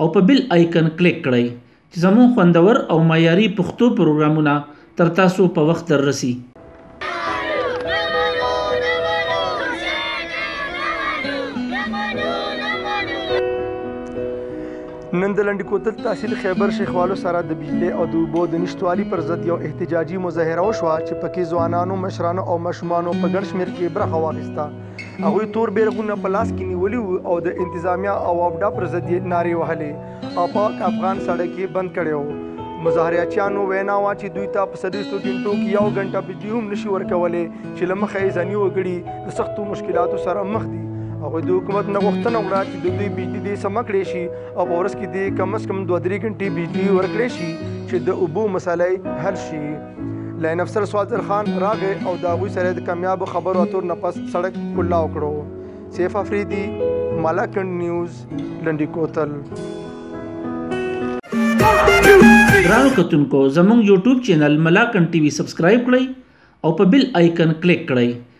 او په بل آیکن کلیک کړئ چې زموږ خوندور او معیاري پښتو پروګرامونه تر تاسو په وخت در رسي. نن د لنډي کوتل تحصیل خیبر شیخوالو سره د بجلی او د اوبو د نشتوالي پر ضد یو احتجاجي مظاهره وشوه چې پکې ځوانانو مشرانو او ماشومانو په ګڼ شمیر کې برخه واخیسته هغوی تور بیرغونه په لاس کې نیولي وو او د انتظامیه او ابډا پر ضد یې نارې وهلې او پاک افغان سړک یې بند کړی و مظاهرهچیانو وینا وه چې دوی ته په څلوېښتو ګنټو کې یو ګنټه بجلي هم نشي ورکولی چې له مخه یې ځاني وګړي د سختو مشکلاتو سره مخ دي هغوی د حکومت نه غوښتنه وکړه چې د دوی بجلي دې سمه کړې شي او په ورځ کې دې کم از کم دوه درې ګنټې بجلي ورکړې شي چې د اوبو مسله حل شي لاین افسر سوالزر خان راغی او د هغوی سره د کامیابو خبرو اترو نه پس سړک کلاو کړو سیف افریدي مالاکنډ نیوز لنډي کوتل ګرانو کتونکو زموږ یوټیوب چینل ملاکنډ ټي وي سبسکرایب کړئ او په بل آیکن کلیک کړئ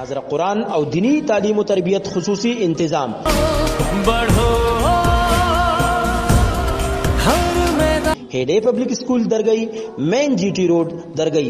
حضرت قرآن او دینی تعلیم و تربیت خصوصی انتظام. هیلې پبلک سکول درګۍ مین جی ټي روډ درګۍ.